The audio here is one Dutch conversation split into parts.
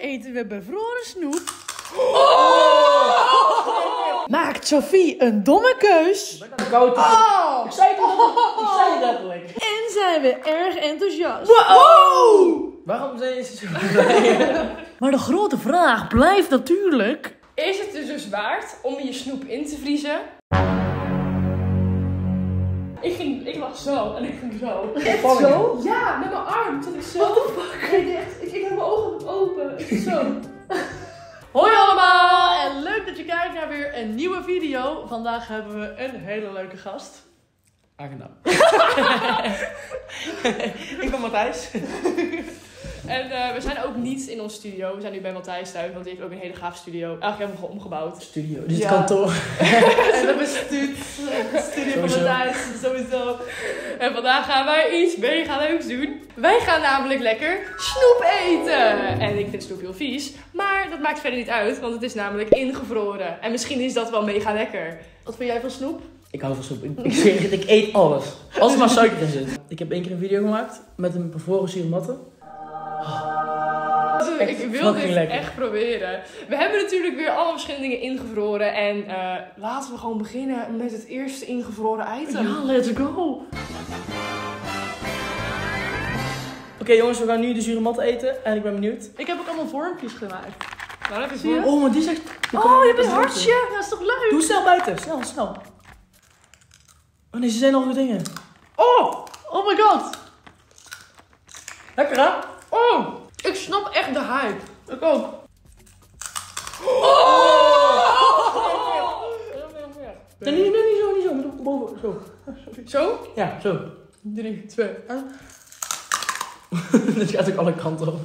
eten we bevroren snoep. Oh! Maakt Sophie een domme keus. Koud. Oh! Ik zei het al. Ik zei het letterlijk. En zijn we erg enthousiast. Waarom zijn ze zo blij? Maar de grote vraag blijft natuurlijk... Is het dus dus waard om je snoep in te vriezen? Ik, ging, ik lag zo en ik ging zo. Zo? Ja, met mijn arm. Ik zo. What the fuck? Ik, echt, ik, ik heb mijn ogen open. Ik zo. Hoi allemaal en leuk dat je kijkt naar weer een nieuwe video. Vandaag hebben we een hele leuke gast. Aangenaam. ik ben Matthijs. En eh, we zijn ook niet in ons studio. We zijn nu bij Matthijs thuis, want die heeft ook een hele gaaf studio. Eigenlijk hebben we gewoon omgebouwd. Studio. Dit is Ja. het kantoor. En dat is Stuut. Studio van. Matthijs, sowieso. En vandaag gaan wij iets mega leuks doen. Wij gaan namelijk lekker snoep eten. En ik vind snoep heel vies. Maar dat maakt verder niet uit, want het is namelijk ingevroren. En misschien is dat wel mega lekker. Wat vind jij van snoep? Ik hou van soep. Ik, ik het, ik eet alles. Als er maar suiker in zit. Ik heb één keer een video gemaakt met een bevroren surematte. Echt ik wil dit lekker. echt proberen. We hebben natuurlijk weer alle verschillende dingen ingevroren. En eh, laten we gewoon beginnen met het eerste ingevroren item. Ja, let's go. Oké jongens, we gaan nu de surematte eten. En ik ben benieuwd. Ik heb ook allemaal vormpjes gemaakt. Nou, heb je Zie je? voor. Oh, maar die zegt... Oh, je hebt een hartje. Dat is toch leuk? Doe snel buiten. Snel, snel. Oh nee, ze zijn nog goed dingen. Oh, oh my god. Lekker hè? Oh, ik snap echt de hype. Ik ook. Nee, niet, nee, niet zo, niet zo. Met boven, zo. Zo? Ja, zo. 3, 2, Dit gaat ook alle kanten op.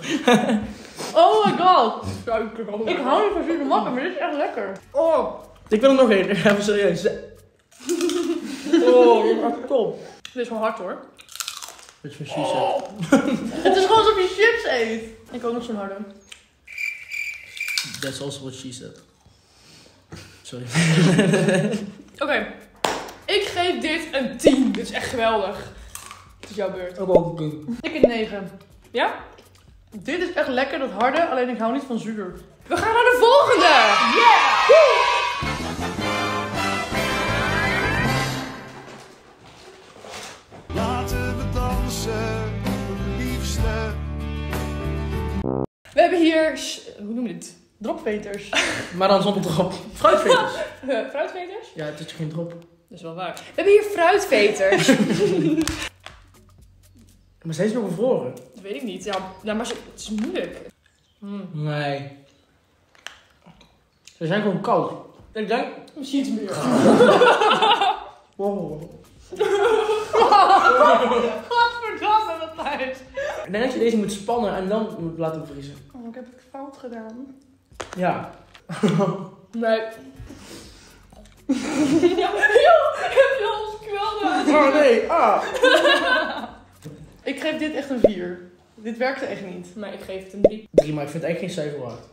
Oh my god. Suiker. Ik hou niet van zure mappen, maar dit is echt lekker. Oh, Ik wil er nog één. Even serieus. Oh, dit is echt top. Dit is wel hard hoor. Dit is van She het is gewoon alsof je chips eet. Ik ook nog zo'n harde. That's also what she said. Sorry. Oké. Ik geef dit een 10. Dit is echt geweldig. Het is jouw beurt. Ook ook goed. Ik een 9. Ja? Dit is echt lekker, dat harde, alleen ik hou niet van zuur. We gaan naar de volgende. Laten de liefste. We hebben hier, hoe noem je dit? Dropveters. Maar dan zonder drop. Fruitveters. Eh, fruitveters? Ja, het is geen drop. Dat is wel waar. We hebben hier fruitveters. Maar zijn ze nog bevroren? dat weet ik niet. Ja, nou, maar ze- het is moeilijk. Nee. Ze zijn gewoon koud. Ik denk... Misschien iets meer. Wow. Nice. Ik denk dat je deze moet spannen en dan moet laten bevriezen. Oh, ik heb het fout gedaan. Ja. Nee. ja, joh, heb je ons kwelden? Oh nee, ah. Ik geef dit echt een 4. Dit werkte echt niet. Maar ik geef het een 3. Drie, maar ik vind het echt geen cijfer waard.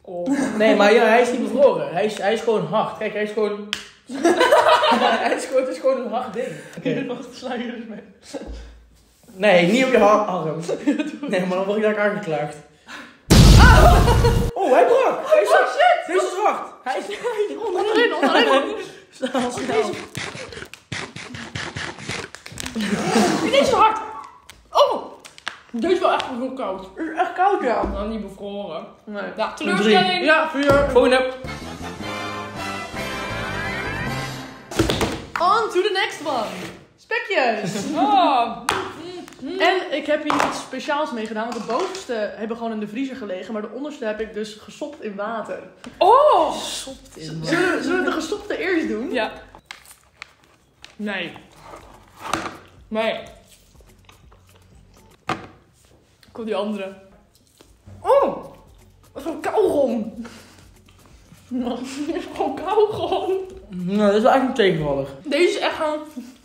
Oh. Nee, maar ja, hij is niet bevroren. Hij is, hij is gewoon hard. Kijk, hij is gewoon... hij is gewoon, het is gewoon een hard ding. Oké. Wat sla je dus mee? Nee, niet op je arm. Nee, maar dan word ik daar aangeklaagd. Oh, hij brak! Hij is zwart. Deze is zwart. Hij is... Onderin, onderin. Snel, snel. Dit is hard. Oh. Dit is wel echt heel koud. Het is echt koud, ja. Nou, niet bevroren. Nee. Ja, teleurstelling. Ja, 4. Volgende. On to the next one. Spekjes. Oh. En ik heb hier iets speciaals mee gedaan. Want de bovenste hebben gewoon in de vriezer gelegen. Maar de onderste heb ik dus gestopt in water. Oh. Zullen, we- zullen we de gestopte eerst doen? Ja. Nee. Nee. Ik wil die andere. Oh! Wat voor kauwgom. Dit is gewoon kauwgom. Nou, dat is wel eigenlijk een tegenvaller. Deze is echt gewoon...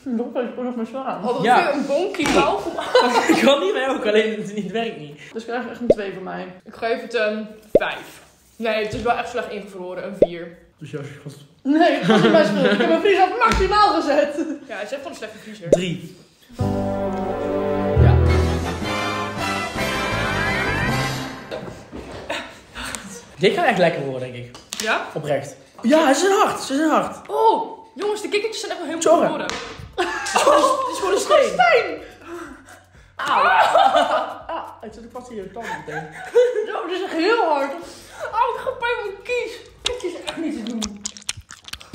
Nog eens nog maar slaan. Hadden we Ja. weer een bonkie kauwgom. Ik kan niet meer ook, alleen het, het werkt niet. Dus krijg je echt een 2 van mij. Ik geef het een 5. Nee, het is wel echt slecht ingevroren. Een 4. Dus ja, gast. Nee, dat is niet mijn schuld. Ik heb mijn vriezer op maximaal gezet. Ja, het is echt gewoon een slechte vriezer. Drie. Ja. Dit gaat echt lekker worden, denk ik. Ja? Oprecht. Ja, ze zijn hard. Ze zijn hard. Oh, jongens, de kikkertjes zijn echt nog helemaal Zorgen. verloren. Het is gewoon een, het is gewoon een steen. Auw. Ah, het zit ook vast in je tand meteen. Zo, dit is echt heel hard. Oh, ik ga pijn mijn kies. Dit is echt niet te doen.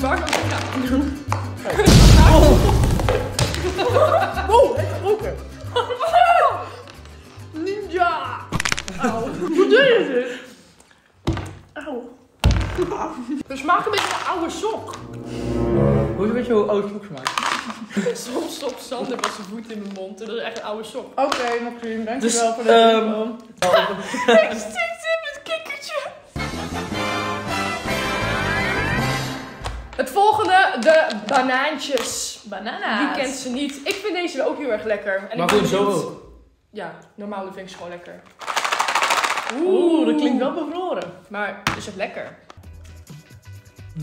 Maar dan ja. Wow, hij is gebroken. Ninja. Auw. Hoe doe je dit? Auw. Het smaakt een beetje naar oude sok. Hoe is het met je oude smoek gemaakt? Soms stopt Sander met zijn voet in mijn mond en dat is echt een oude sok. Oké, Maxime, dankjewel Dus, voor de ehm, info. Ik in het kikkertje. Het volgende, de banaantjes. Banana. Wie kent ze niet? Ik vind deze ook heel erg lekker. En Maar gewoon zo ook. Ja, normaal vind ik ze gewoon lekker. Oeh, dat klinkt wel bevroren. Maar is het lekker?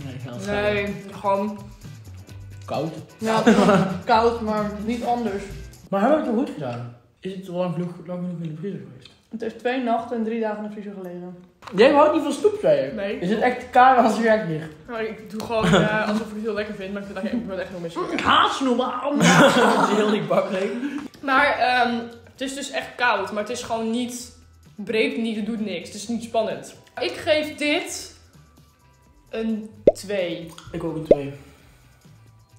Nee, heel Nee, gewoon... Koud. Ja, koud, maar niet anders. Maar hebben we het wel goed gedaan? Is het lang genoeg, lang genoeg in de vriezer geweest? Het heeft twee nachten en drie dagen in de vriezer gelegen. Jij houdt niet van snoep, zei je? Nee. Is het echt kaar als je werk ligt? Nou, ik doe gewoon eh, alsof ik het heel lekker vind, maar ik vind dat ik ben echt heel misselijk. Ik haat snoep. Dat is heel die bak. Maar ehm, het is dus echt koud, maar het is gewoon niet... Breekt niet, het doet niks. Het is niet spannend. Ik geef dit een 2. Ik ook een twee.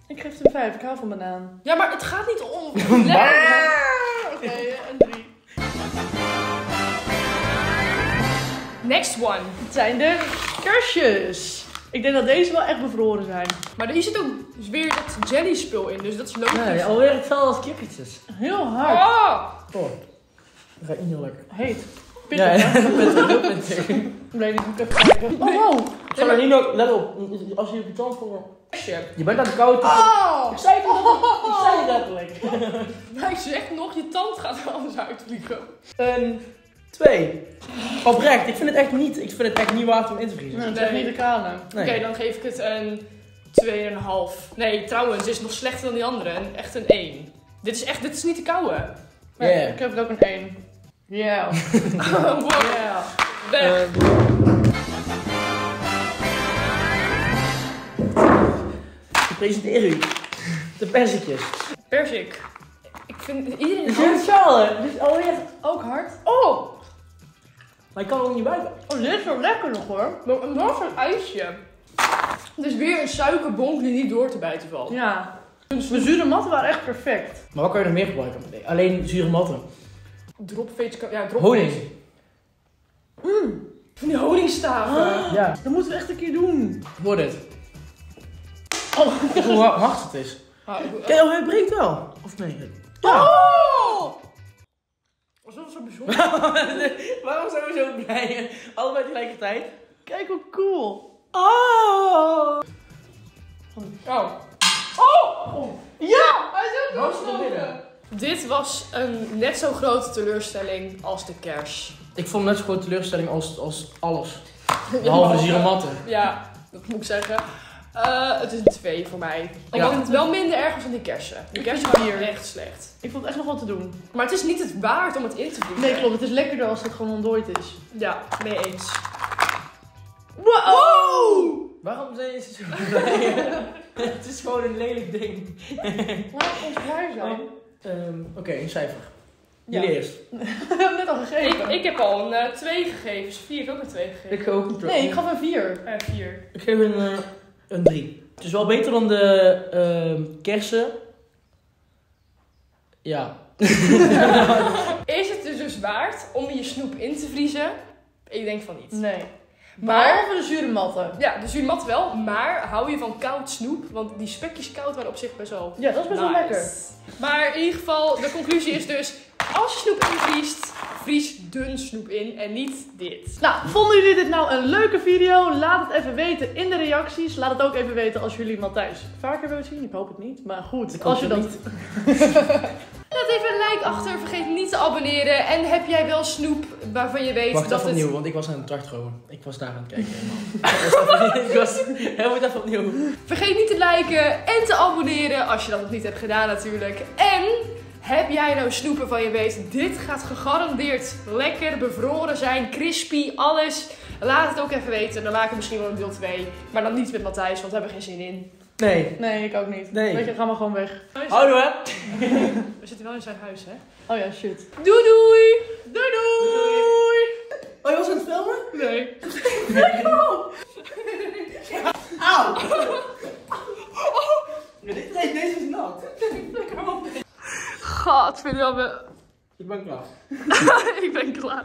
Ik geef het een vijf. Ik hou van banaan. Ja, maar het gaat niet om... Oké, een drie. Next one. Het zijn de kersjes. Ik denk dat deze wel echt bevroren zijn. Maar hier zit ook weer dat jelly spul in, dus dat is logisch. Nee, alweer hetzelfde als kikkertjes. Heel hard. Oh! Oh, dat gaat niet heel Heet. Ja, Pittig, heel pittig. Nee, die moet ik even kijken. Oh, wow. Salarino, let op. Als je op je tand voor... Je bent aan de koud. Oh! Ik zei het letterlijk. Ik zei het letterlijk. Maar ik zeg nog, je tand gaat er anders uitvliegen. Een twee. Oprecht, ik vind het echt niet, ik vind het echt niet waard om in te vriezen. Nee, dat is echt niet de kanen. Nee. Oké, dan geef ik het een 2,5. Nee, trouwens, het is nog slechter dan die andere. Echt een 1. Dit is echt, dit is niet te kouwen. Nee, Yeah. Ik heb het ook een 1. Ja. wow. Ja. Weg. Ik presenteer u de persikjes. Persik. Ik vind iedereen... Dit is. Dit is alweer... Ook hard. Oh! Maar ik kan er ook niet buiten. Oh, dit is wel lekker nog hoor. Maar een nog zo'n ijsje. Het is weer een suikerbonk die niet door te bijten valt. Ja. De zure matten waren echt perfect. Maar wat kan je nog meer gebruiken? Alleen zure matten. Dropface... Ja, dropface. Honing. Van die honingstaven. Ja, Dat moeten we echt een keer doen. hoor dit. Oh. Hoe hard het is. Ah, Kijk, oh, hij breekt wel. Of nee? Ja. Oh! Was dat zo bijzonder? Waarom zijn we zo blij? Allebei tegelijkertijd. Kijk hoe cool. Oh! Oh. Ja! Hij is ook binnen? Dit was een net zo grote teleurstelling als de kers. Ik vond het net zo grote teleurstelling als, als alles. Behalve de. Ja, dat moet ik zeggen. Eh, het is een 2 voor mij. Ik Ja. vind het wel minder erg dan die kersen. De Ik kersen waren echt slecht. Ik vond het echt nog wat te doen. Maar het is niet het waard om het in te vriezen. Nee, klopt. Het is lekkerder als het gewoon ontdooid is. Ja, mee eens. Wow! Waarom zijn ze zo blij? het is gewoon een lelijk ding. Laat ons blij zijn. Ehm, Oké, een cijfer. Ja. Jullie eerst. We hebben net al gegeven. Ik, ik heb al een 2 gegeven. Sofie heeft ook een 2 gegeven. Ik ga ook een Nee, ik gaf een 4. Eh, 4. Ik geef een, eh, een 3. Het is wel beter dan de ehm, kersen. Ja. Is het dus dus waard om je snoep in te vriezen? Ik denk van niet. Nee. Maar, Behalve de zure matten. ja, dus je mat wel, maar hou je van koud snoep? Want die spekjes koud waren op zich best wel Ja, dat is best wel lekker. Maar in ieder geval, de conclusie is dus, als je snoep invriest, vries dun snoep in en niet dit. Nou, vonden jullie dit nou een leuke video? Laat het even weten in de reacties. Laat het ook even weten als jullie Matthijs vaker willen zien. Ik hoop het niet, maar goed. Ik als je dat... Laat even een like achter, te abonneren. En heb jij wel snoep waarvan je weet Wacht dat even het... opnieuw, want ik was aan het dagdromen. Ik was daar aan het kijken. helemaal. ik was goed even opnieuw. Vergeet niet te liken en te abonneren als je dat nog niet hebt gedaan natuurlijk. En heb jij nou snoep waarvan je weet, dit gaat gegarandeerd lekker bevroren zijn, crispy, alles. Laat het ook even weten. Dan maken we misschien wel een deel 2. Maar dan niet met Matthijs, want daar hebben we geen zin in. Nee. Nee, ik ook niet. Nee. Weet je, gaan we gewoon weg. Houdoe hè. We zitten wel in zijn huis, hè? Oh ja, shit. Doei doei! Doei doei! Oh, je was aan het filmen? Nee. Auw! Nee, nee, deze is nat. God, vind je wel... Ik ben klaar. Ik ben klaar.